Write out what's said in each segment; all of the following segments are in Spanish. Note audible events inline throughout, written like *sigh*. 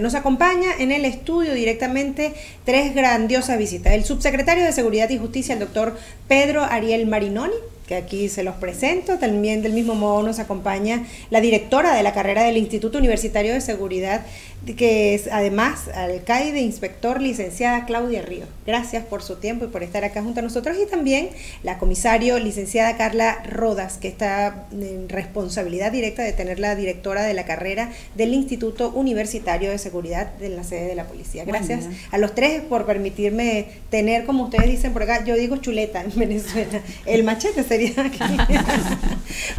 Nos acompaña en el estudio directamente tres grandiosas visitas. El subsecretario de Seguridad y Justicia, el doctor Pedro Ariel Marinoni, que aquí se los presento. También del mismo modo nos acompaña la directora de la carrera del Instituto Universitario de Seguridad, que es además alcaide, inspector, licenciada Claudia Río. Gracias por su tiempo y por estar acá junto a nosotros. Y también la comisario, licenciada Carla Rodas, que está en responsabilidad directa de tener la directora de la carrera del Instituto Universitario de Seguridad de la sede de la policía. Gracias a los tres por permitirme tener, como ustedes dicen por acá, yo digo chuleta en *laughs* Venezuela, el machete *laughs*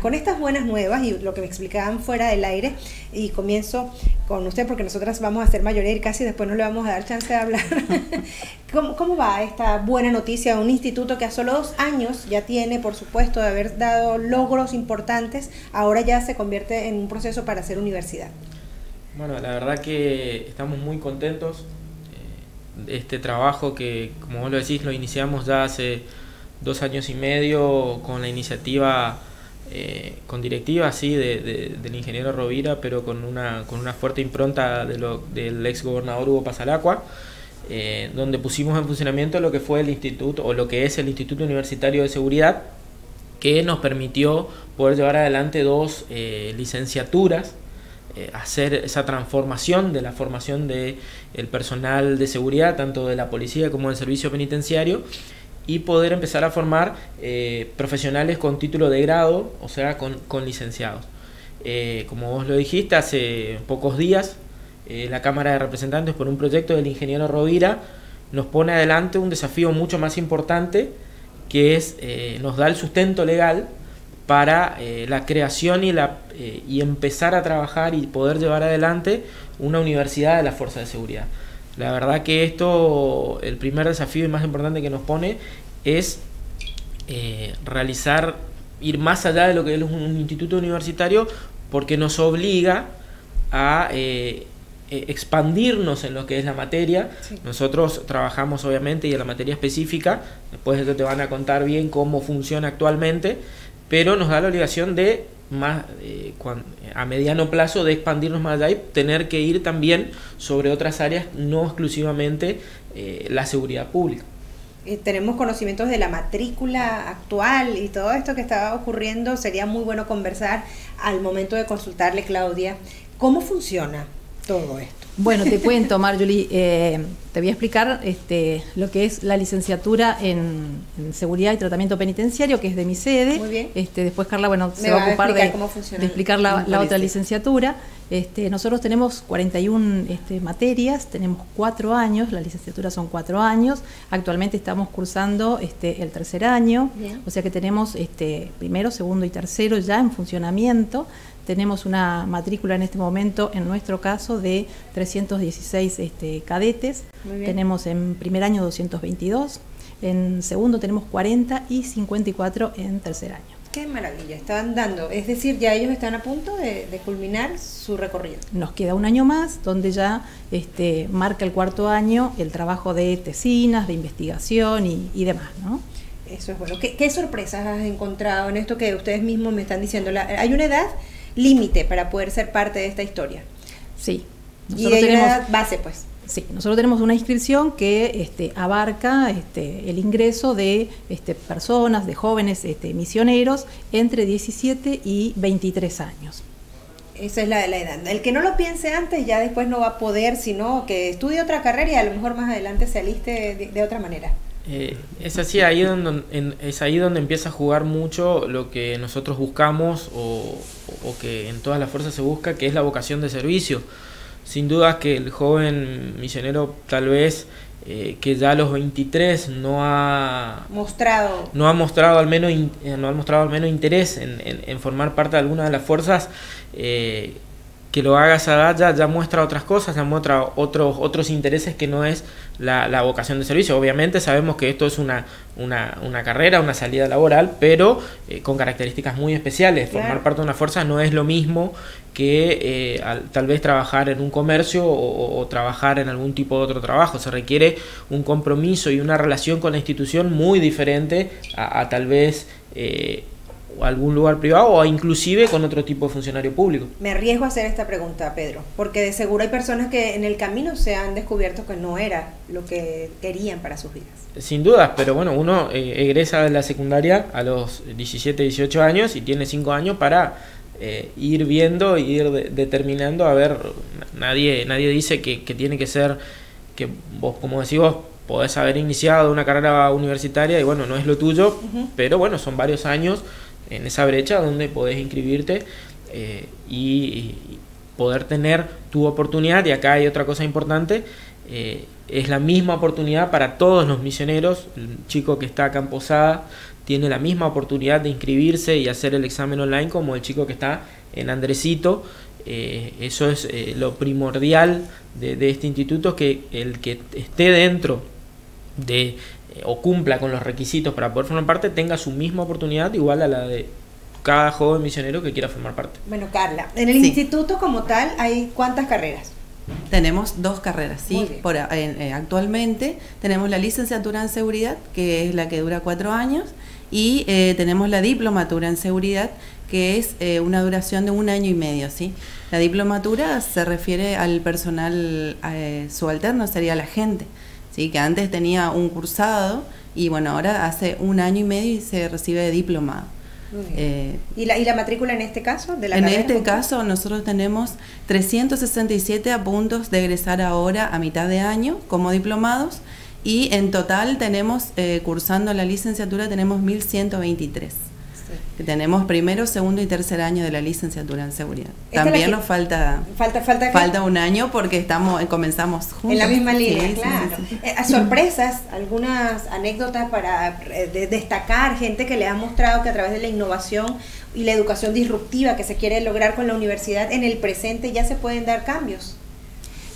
con estas buenas nuevas y lo que me explicaban fuera del aire, y comienzo con usted porque nosotras vamos a ser mayoría y casi después no le vamos a dar chance de hablar. *laughs* ¿Cómo, ¿Cómo, va esta buena noticia? Un instituto que a solo dos años ya tiene, por supuesto, de haber dado logros importantes, ahora ya se convierte en un proceso para ser universidad. Bueno, la verdad que estamos muy contentos. de Este trabajo que, como vos lo decís, lo iniciamos ya hace dos años y medio con la iniciativa, eh, con directiva, sí, de, del ingeniero Rovira, pero con una, con una fuerte impronta de del ex gobernador Hugo Pasalacua, eh, donde pusimos en funcionamiento lo que fue el instituto, o lo que es el Instituto Universitario de Seguridad, que nos permitió poder llevar adelante dos eh, licenciaturas, hacer esa transformación de la formación del el personal de seguridad, tanto de la policía como del servicio penitenciario, y poder empezar a formar eh, profesionales con título de grado, o sea, con, con licenciados. Eh, como vos lo dijiste, hace pocos días eh, la Cámara de Representantes, por un proyecto del ingeniero Rovira, nos pone adelante un desafío mucho más importante, que es, nos da el sustento legal para la creación y, la, y empezar a trabajar y poder llevar adelante una universidad de la Fuerza de Seguridad. La verdad que esto, el primer desafío y más importante que nos pone es eh, realizar, ir más allá de lo que es un, instituto universitario, porque nos obliga a eh, eh, expandirnos en lo que es la materia. Nosotros trabajamos obviamente y en la materia específica, después de te van a contar bien cómo funciona actualmente, pero nos da la obligación de más eh, a mediano plazo de expandirnos más allá y tener que ir también sobre otras áreas, no exclusivamente eh, la seguridad pública. tenemos conocimientos de la matrícula actual y todo esto que estaba ocurriendo, sería muy bueno conversar al momento de consultarle, Claudia, cómo funciona todo esto. Bueno, te cuento, Marjorie, eh, te voy a explicar este, lo que es la licenciatura en, Seguridad y Tratamiento Penitenciario, que es de mi sede. Muy bien. Este, después Carla, bueno, se va, a ocupar de, explicar la, otra licenciatura. Este, nosotros tenemos 41 este, materias, tenemos cuatro años, la licenciatura son cuatro años. Actualmente estamos cursando este, el tercer año, o sea que tenemos este, primero, segundo y tercero ya en funcionamiento. Tenemos una matrícula en este momento, en nuestro caso, de 316 este, cadetes. Tenemos en primer año 222, en segundo tenemos 40 y 54 en tercer año. Qué maravilla, estaban dando, es decir, ya ellos están a punto de, culminar su recorrido. Nos queda un año más, donde ya este, marca el cuarto año el trabajo de tesinas, de investigación y, demás, ¿no? Eso es bueno. ¿Qué, sorpresas has encontrado en esto que ustedes mismos me están diciendo? ¿Hay una edad límite para poder ser parte de esta historia. Sí. y tenemos, base, pues. Sí, nosotros tenemos una inscripción que este, abarca este, el ingreso de este, personas, de jóvenes este, misioneros entre 17 y 23 años. Esa es la de la edad. El que no lo piense antes ya después no va a poder, sino que estudie otra carrera y a lo mejor más adelante se aliste de otra manera. Eh, es así, ahí donde, es ahí donde empieza a jugar mucho lo que nosotros buscamos o, que en todas las fuerzas se busca, que es la vocación de servicio. Sin duda que el joven misionero tal vez eh, que ya a los 23 no ha mostrado no ha mostrado al menos eh, no ha mostrado al menos interés en, formar parte de alguna de las fuerzas que lo haga esa edad ya, muestra otras cosas, ya muestra otros, otros intereses que no es la, vocación de servicio. Obviamente sabemos que esto es una, una, carrera, una salida laboral, pero eh, con características muy especiales. Formar parte de una fuerza no es lo mismo que eh, tal vez trabajar en un comercio o, trabajar en algún tipo de otro trabajo. Se requiere un compromiso y una relación con la institución muy diferente a, tal vez... Eh, algún lugar privado o inclusive con otro tipo de funcionario público. Me arriesgo a hacer esta pregunta, Pedro, porque de seguro hay personas que en el camino se han descubierto que no era lo que querían para sus vidas. Sin dudas, pero bueno, uno eh, egresa de la secundaria a los 17, 18 años y tiene 5 años para eh, ir viendo ir determinando, a ver, nadie, nadie dice que, que tiene que ser, que vos, como decís vos, podés haber iniciado una carrera universitaria y bueno, no es lo tuyo, pero bueno, son varios años en esa brecha donde podés inscribirte eh, y, poder tener tu oportunidad. Y acá hay otra cosa importante, eh, es la misma oportunidad para todos los misioneros, el chico que está acá en Posada tiene la misma oportunidad de inscribirse y hacer el examen online como el chico que está en Andresito. Eh, eso es lo primordial de, de, este instituto, que el que esté dentro de eh, o cumpla con los requisitos para poder formar parte tenga su misma oportunidad igual a la de cada joven misionero que quiera formar parte. Bueno, Carla, en el instituto como tal hay cuántas carreras? Tenemos dos carreras, sí. Por, eh, actualmente tenemos la licenciatura en seguridad, que es la que dura cuatro años, y eh, tenemos la diplomatura en seguridad, que es una duración de un año y medio, ¿sí? La diplomatura se refiere al personal subalterno, sería la gente que antes tenía un cursado y bueno, ahora hace un año y medio y se recibe de diplomado. Eh, ¿Y, la, ¿Y la matrícula en este caso? De la en este caso nosotros tenemos 367 puntos de egresar ahora a mitad de año como diplomados y en total tenemos, eh, cursando la licenciatura, tenemos 1123 tenemos primero, segundo y tercer año de la licenciatura en seguridad. También nos falta falta falta, falta un año porque estamos comenzamos juntos. En la misma línea, claro. Eh, sorpresas, algunas anécdotas para eh, destacar gente que le ha mostrado que a través de la innovación y la educación disruptiva que se quiere lograr con la universidad en el presente ya se pueden dar cambios.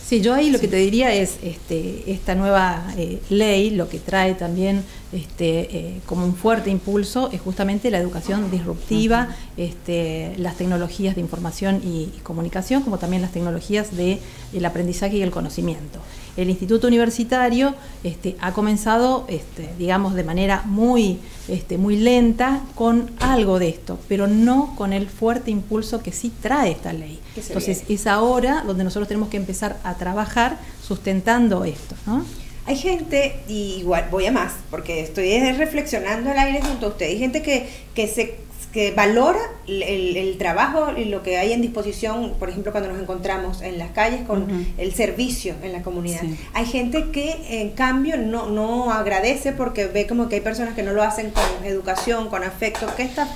Sí, yo ahí lo que te diría es este, esta nueva eh, ley, lo que trae también este, eh, como un fuerte impulso es justamente la educación disruptiva, este, las tecnologías de información y, comunicación, como también las tecnologías del el aprendizaje y el conocimiento. El Instituto Universitario este, ha comenzado, este, digamos, de manera muy, este, muy lenta con algo de esto, pero no con el fuerte impulso que sí trae esta ley. Entonces, es ahora donde nosotros tenemos que empezar a trabajar sustentando esto. ¿no? Hay gente, y igual voy a más, porque estoy reflexionando al aire junto a usted, hay gente que, que se que valora el, trabajo y lo que hay en disposición, por ejemplo, cuando nos encontramos en las calles con el servicio en la comunidad. Hay gente que, en cambio, no, no agradece porque ve como que hay personas que no lo hacen con educación, con afecto. ¿Qué está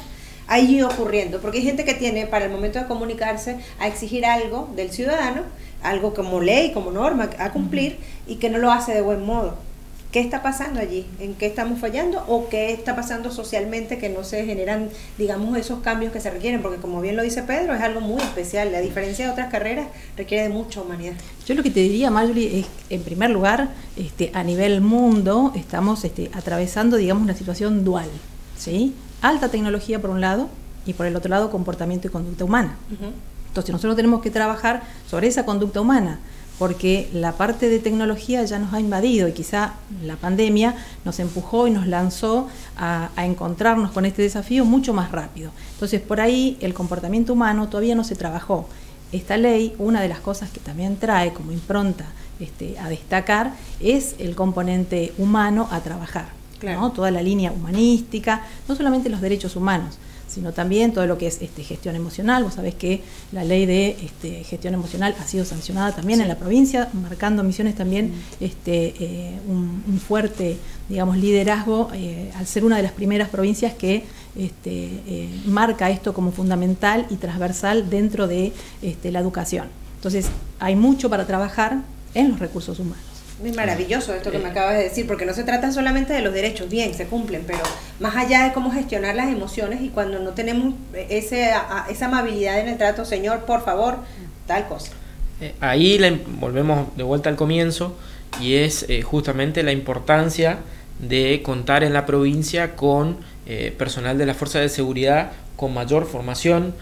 ahí ocurriendo? Porque hay gente que tiene, para el momento de comunicarse, a exigir algo del ciudadano, algo como ley, como norma a cumplir, y que no lo hace de buen modo. ¿Qué está pasando allí? ¿En qué estamos fallando? ¿O qué está pasando socialmente que no se generan, digamos, esos cambios que se requieren? Porque como bien lo dice Pedro, es algo muy especial. La diferencia de otras carreras requiere de mucha humanidad. Yo lo que te diría, Marjorie, es, en primer lugar, este, a nivel mundo, estamos este, atravesando, digamos, una situación dual. ¿sí? Alta tecnología por un lado y por el otro lado comportamiento y conducta humana. Entonces nosotros tenemos que trabajar sobre esa conducta humana, porque la parte de tecnología ya nos ha invadido y quizá la pandemia nos empujó y nos lanzó a, encontrarnos con este desafío mucho más rápido. Entonces por ahí el comportamiento humano todavía no se trabajó. Esta ley, una de las cosas que también trae como impronta este, a destacar es el componente humano a trabajar. Toda la línea humanística, no solamente los derechos humanos, sino también todo lo que es este, gestión emocional. Vos sabés que la ley de este, gestión emocional ha sido sancionada también en la provincia, marcando Misiones también este, eh, un, fuerte, digamos, liderazgo, eh, al ser una de las primeras provincias que este, eh, marca esto como fundamental y transversal dentro de la educación. Entonces, hay mucho para trabajar en los recursos humanos. Es maravilloso esto que me acabas de decir, porque no se trata solamente de los derechos, bien, se cumplen, pero más allá de cómo gestionar las emociones y cuando no tenemos ese, esa amabilidad en el trato, Señor, por favor, tal cosa. Eh, ahí volvemos de vuelta al comienzo y es eh, justamente la importancia de contar en la provincia con eh, personal de la Fuerza de Seguridad con mayor formación.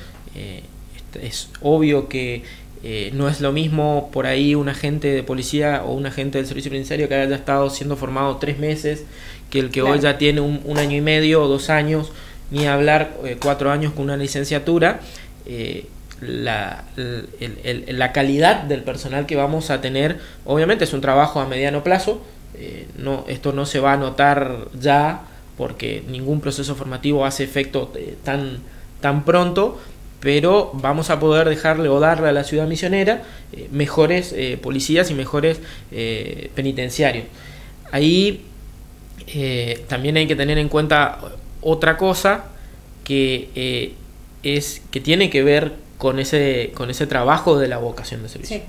es obvio que eh, no es lo mismo por ahí un agente de policía o un agente del servicio penitenciario que haya estado siendo formado tres meses que el que hoy ya tiene un, año y medio o dos años. ni hablar cuatro años con una licenciatura. La, la, calidad del personal que vamos a tener, obviamente es un trabajo a mediano plazo, no, esto no se va a notar ya porque ningún proceso formativo hace efecto tan, tan pronto, pero vamos a poder dejarle o darle a la ciudad misionera eh, mejores eh, policías y mejores eh, penitenciarios. Ahí también hay que tener en cuenta otra cosa que es que tiene que ver con ese, con ese trabajo de la vocación de servicio.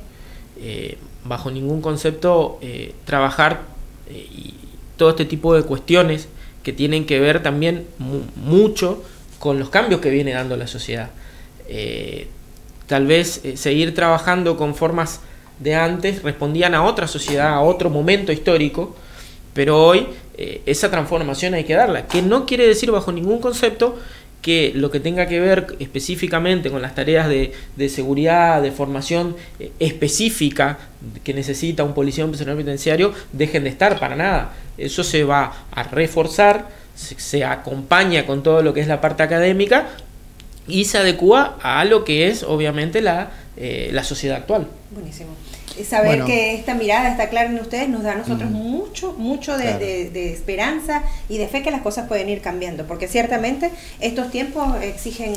bajo ningún concepto trabajar y todo este tipo de cuestiones que tienen que ver también mucho con los cambios que viene dando la sociedad. Eh, tal vez eh, seguir trabajando con formas de antes respondían a otra sociedad, a otro momento histórico, pero hoy eh, esa transformación hay que darla, que no quiere decir bajo ningún concepto que lo que tenga que ver específicamente con las tareas de, seguridad, de formación específica que necesita un policía o un personal penitenciario, dejen de estar para nada. Eso se va a reforzar, se acompaña con todo lo que es la parte académica, y se adecua a lo que es obviamente la, eh, la sociedad actual. Buenísimo. Saber que esta mirada está clara en ustedes nos da a nosotros mucho, mucho de, de, esperanza y de fe que las cosas pueden ir cambiando, porque ciertamente estos tiempos exigen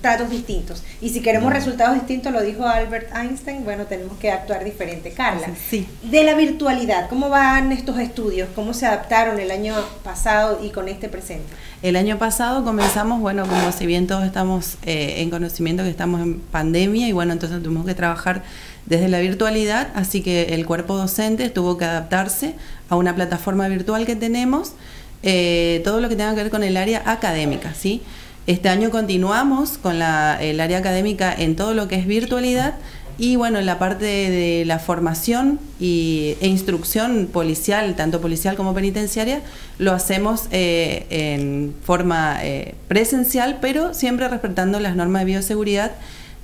tratos distintos. Y si queremos resultados distintos, lo dijo Albert Einstein, bueno, tenemos que actuar diferente. Carla, sí. de la virtualidad, ¿cómo van estos estudios? ¿Cómo se adaptaron el año pasado y con este presente? El año pasado comenzamos, bueno, como si bien todos estamos eh, en conocimiento que estamos en pandemia y bueno, entonces tuvimos que trabajar desde la virtualidad, así que el cuerpo docente tuvo que adaptarse a una plataforma virtual que tenemos, eh, todo lo que tenga que ver con el área académica, ¿sí? Este año continuamos con la, el área académica en todo lo que es virtualidad y bueno, en la parte de la formación y, e instrucción policial, tanto policial como penitenciaria, lo hacemos eh, en forma eh, presencial, pero siempre respetando las normas de bioseguridad,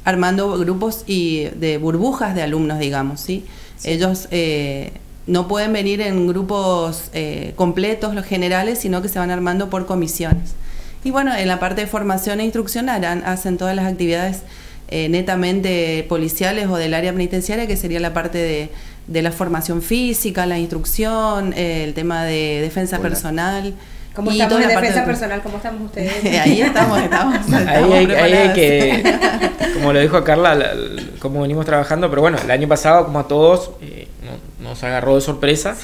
armando grupos y de burbujas de alumnos, digamos, ¿sí? Ellos eh, no pueden venir en grupos completos, los generales, sino que se van armando por comisiones. Y bueno, en la parte de formación e instrucción harán, hacen todas las actividades eh, netamente policiales o del área penitenciaria, que sería la parte de, de la formación física, la instrucción, eh, el tema de defensa personal. ¿Cómo estamos en defensa personal? ¿Cómo estamos ustedes? *laughs* ahí estamos, estamos. ahí, hay, hay, que, *laughs* como lo dijo Carla, como venimos trabajando, pero bueno, el año pasado, como a todos, eh, nos agarró de sorpresa.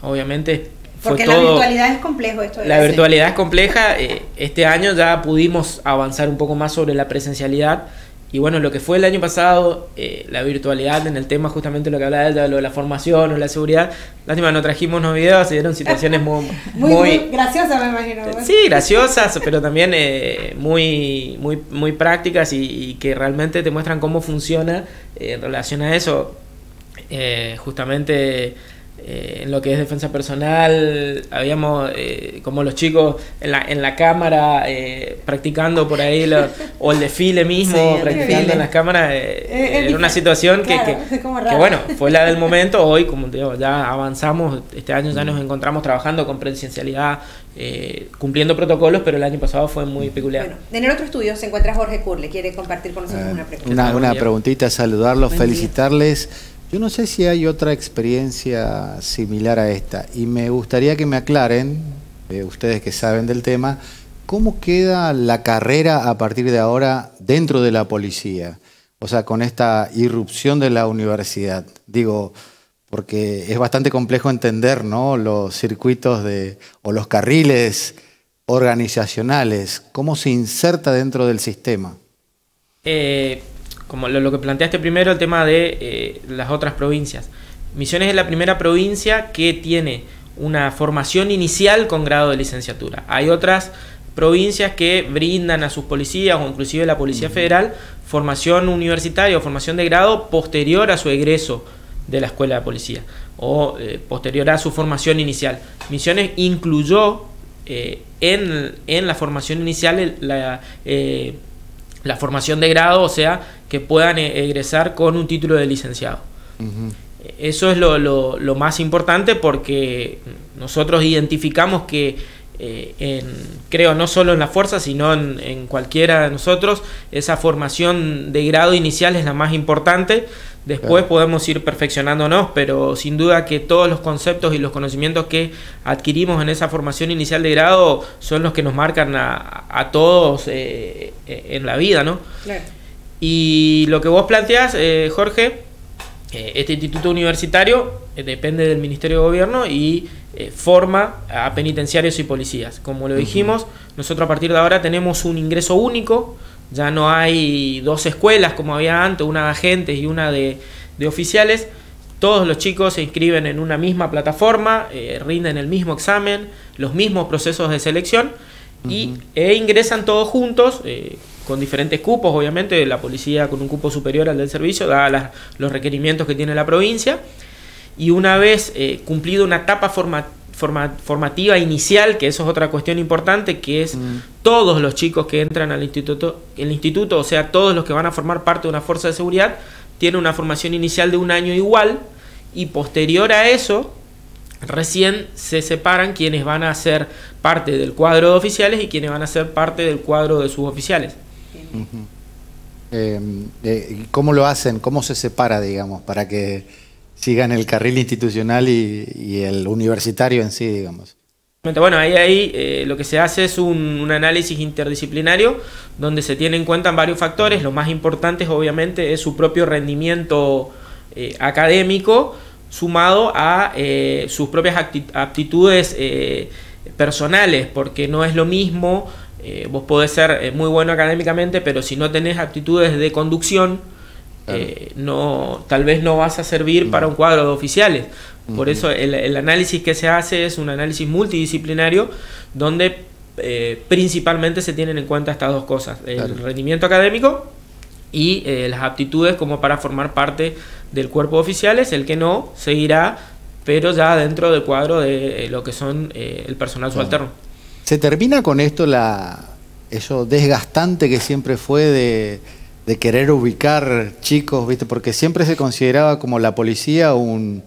obviamente porque la virtualidad es complejo esto. la virtualidad es compleja. este año ya pudimos avanzar un poco más sobre la presencialidad. Y bueno, lo que fue el año pasado, eh, la virtualidad en el tema, justamente lo que hablaba de lo de la formación o la seguridad, lástima, no trajimos unos videos, se dieron situaciones muy, *laughs* muy, graciosas, me imagino. Sí, graciosas, pero también eh, muy, muy, muy prácticas y, que realmente te muestran cómo funciona eh, en relación a eso. justamente eh, en lo que es defensa personal, habíamos eh, como los chicos en la, en la cámara eh, practicando por ahí, o el desfile mismo, practicando en las cámaras, era una situación que, que, bueno, fue la del *laughs* momento, hoy como digo, ya avanzamos, este año ya nos encontramos trabajando con presencialidad, cumpliendo protocolos, pero el año pasado fue muy peculiar. Bueno, en el otro estudio se encuentra Jorge Curle, quiere compartir con nosotros una pregunta. Una, una preguntita, saludarlos, felicitarles. Yo no sé si hay otra experiencia similar a esta y me gustaría que me aclaren, eh, ustedes que saben del tema, cómo queda la carrera a partir de ahora dentro de la policía, o sea, con esta irrupción de la universidad. Digo, porque es bastante complejo entender ¿no? los circuitos de, o los carriles organizacionales, cómo se inserta dentro del sistema. Eh, como lo, que planteaste primero, el tema de eh, las otras provincias. Misiones es la primera provincia que tiene una formación inicial con grado de licenciatura. Hay otras provincias que brindan a sus policías o inclusive la Policía Federal formación universitaria o formación de grado posterior a su egreso de la escuela de policía o eh, posterior a su formación inicial. Misiones incluyó eh, en, en, la formación inicial la, la formación de grado, o sea, que puedan e-, egresar con un título de licenciado. Eso es lo, lo, más importante porque nosotros identificamos que en, creo, no solo en la fuerza, sino en, cualquiera de nosotros, esa formación de grado inicial es la más importante. Después podemos ir perfeccionándonos, pero sin duda que todos los conceptos y los conocimientos que adquirimos en esa formación inicial de grado son los que nos marcan a, todos en la vida, ¿no? Y lo que vos planteás, Jorge, este instituto universitario eh, depende del Ministerio de Gobierno y eh, forma a penitenciarios y policías. Como lo dijimos, nosotros a partir de ahora tenemos un ingreso único, ya no hay dos escuelas como había antes, una de agentes y una de, oficiales. Todos los chicos se inscriben en una misma plataforma, eh, rinden el mismo examen, los mismos procesos de selección y, e ingresan todos juntos con diferentes cupos, obviamente, la policía con un cupo superior al del servicio, da los requerimientos que tiene la provincia, y una vez eh, cumplido una etapa formativa inicial, que eso es otra cuestión importante, que es mm. todos los chicos que entran al instituto, el instituto, o sea, todos los que van a formar parte de una fuerza de seguridad, tienen una formación inicial de un año igual, y posterior a eso, recién se separan quienes van a ser parte del cuadro de oficiales y quienes van a ser parte del cuadro de suboficiales. Em, eh, ¿Cómo lo hacen? ¿Cómo se separa, digamos, para que sigan el carril institucional y, el universitario en sí, digamos? Bueno, ahí, ahí eh, lo que se hace es un, análisis interdisciplinario donde se tienen en cuenta varios factores. Lo más importante, obviamente, es su propio rendimiento eh, académico sumado a sus propias aptitudes personales, porque no es lo mismo eh, vos podés ser eh, muy bueno académicamente, pero si no tenés aptitudes de conducción, eh, no, tal vez no vas a servir para un cuadro de oficiales. Por eso el, análisis que se hace es un análisis multidisciplinario donde principalmente se tienen en cuenta estas dos cosas, el rendimiento académico y las aptitudes como para formar parte del cuerpo de oficiales, el que no seguirá, pero ya dentro del cuadro de lo que son el personal subalterno. ¿Se termina con esto la, eso desgastante que siempre fue de, querer ubicar chicos, ¿viste? Porque siempre se consideraba como la policía un,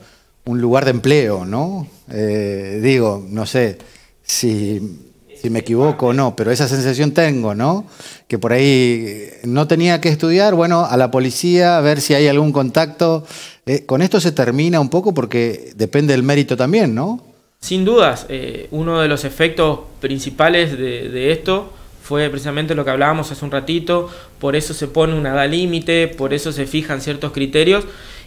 lugar de empleo, ¿no? Eh, digo, no sé si, si, me equivoco o no, pero esa sensación tengo, ¿no? Que por ahí no tenía que estudiar, bueno, a la policía, a ver si hay algún contacto. Eh, con esto se termina un poco porque depende del mérito también, ¿no? Sin dudas, eh, uno de los efectos principales de, esto fue precisamente lo que hablábamos hace un ratito, por eso se pone una edad límite, por eso se fijan ciertos criterios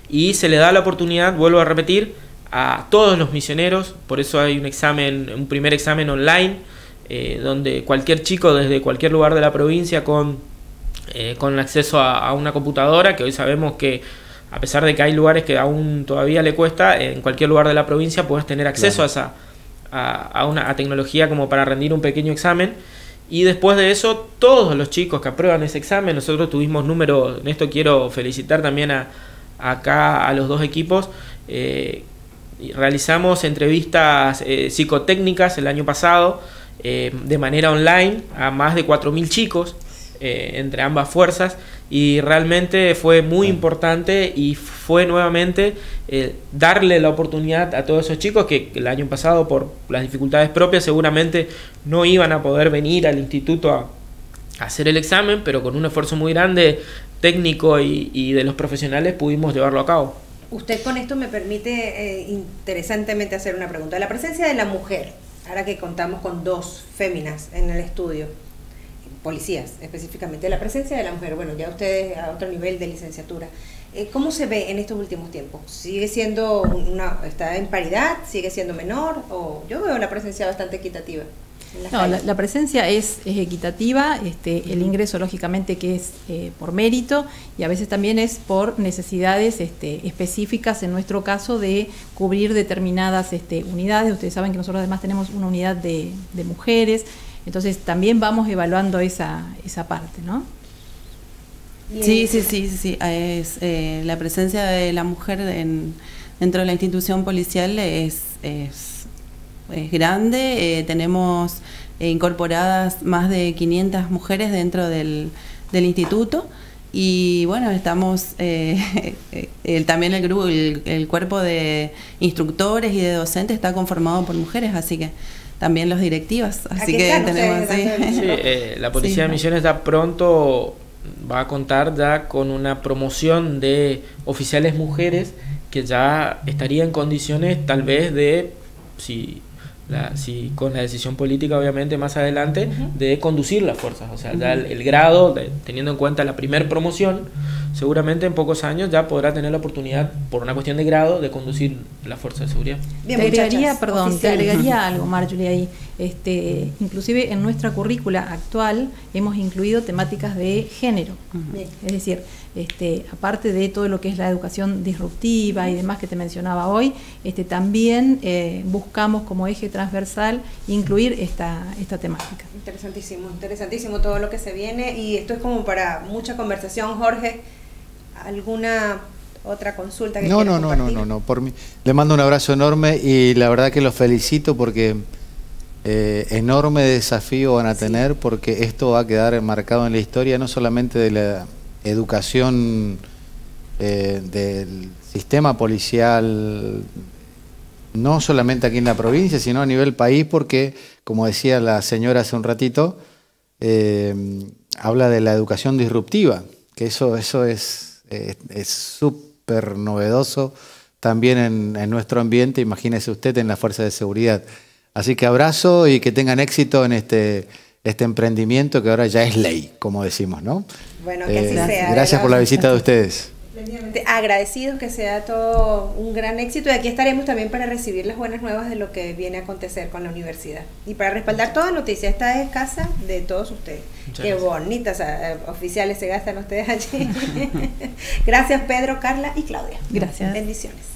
y se le da la oportunidad, vuelvo a repetir, a todos los misioneros, por eso hay un examen, un primer examen online, eh, donde cualquier chico desde cualquier lugar de la provincia con, eh, con acceso a una computadora, que hoy sabemos que a pesar de que hay lugares que aún todavía le cuesta, en cualquier lugar de la provincia puedes tener acceso a esa a, una tecnología como para rendir un pequeño examen. Y después de eso, todos los chicos que aprueban ese examen, nosotros tuvimos números, en esto quiero felicitar también a, acá a los dos equipos, eh, realizamos entrevistas eh, psicotécnicas el año pasado eh, de manera online a más de 4.000 chicos entre ambas fuerzas y realmente fue muy importante y fue nuevamente eh, darle la oportunidad a todos esos chicos que el año pasado por las dificultades propias seguramente no iban a poder venir al instituto a, hacer el examen, pero con un esfuerzo muy grande técnico y, de los profesionales pudimos llevarlo a cabo. Usted con esto me permite eh, interesantemente hacer una pregunta. La presencia de la mujer, ahora que contamos con dos féminas en el estudio, policías específicamente, la presencia de la mujer, bueno, ya ustedes a otro nivel de licenciatura, eh, ¿cómo se ve en estos últimos tiempos? ¿Sigue siendo una, está en paridad? ¿Sigue siendo menor? O yo veo una presencia bastante equitativa. No, la, presencia es, equitativa, este, el ingreso lógicamente que es eh, por mérito y a veces también es por necesidades este, específicas, en nuestro caso, de cubrir determinadas este, unidades. Ustedes saben que nosotros además tenemos una unidad de, de mujeres, entonces también vamos evaluando esa, esa parte, ¿no? Sí, sí, sí, sí, Es, eh, la presencia de la mujer dentro de la institución policial es, es, grande. Eh, tenemos incorporadas más de 500 mujeres dentro del, del instituto y bueno, estamos eh, *laughs* también el grupo, el, cuerpo de instructores y de docentes está conformado por mujeres, así que también los directivas. Así que tenemos. Sí, eh, la Policía de Misiones da pronto va a contar ya con una promoción de oficiales mujeres que ya estaría en condiciones tal vez de, si, la, si con la decisión política obviamente más adelante, de conducir las fuerzas. O sea, ya el, grado, teniendo en cuenta la primer promoción, seguramente en pocos años ya podrá tener la oportunidad, por una cuestión de grado, de conducir la fuerza de seguridad. Bien, te agregaría, perdón, te agregaría algo, Marjorie, ahí. Este, inclusive en nuestra currícula actual hemos incluido temáticas de género. Es decir, este, aparte de todo lo que es la educación disruptiva y demás que te mencionaba hoy, este, también eh, buscamos como eje transversal incluir esta, esta temática. Interesantísimo, interesantísimo todo lo que se viene y esto es como para mucha conversación, Jorge alguna otra consulta que no, no, no, no, no, no, por mí. Le mando un abrazo enorme y la verdad que los felicito porque eh, enorme desafío van a tener porque esto va a quedar marcado en la historia no solamente de la educación eh, del sistema policial, no solamente aquí en la provincia, sino a nivel país, porque, como decía la señora hace un ratito, eh, habla de la educación disruptiva, que eso, eso es es súper novedoso también en, nuestro ambiente, imagínese usted en la Fuerza de Seguridad. Así que abrazo y que tengan éxito en este, este emprendimiento que ahora ya es ley, como decimos, ¿no? Bueno, que así eh, sea. Gracias por la visita de ustedes agradecidos que sea todo un gran éxito y aquí estaremos también para recibir las buenas nuevas de lo que viene a acontecer con la universidad y para respaldar toda noticia. Esta es casa de todos ustedes. Qué bonitas eh, oficiales se gastan ustedes allí. *laughs* gracias Pedro, Carla y Claudia. Gracias. Bendiciones.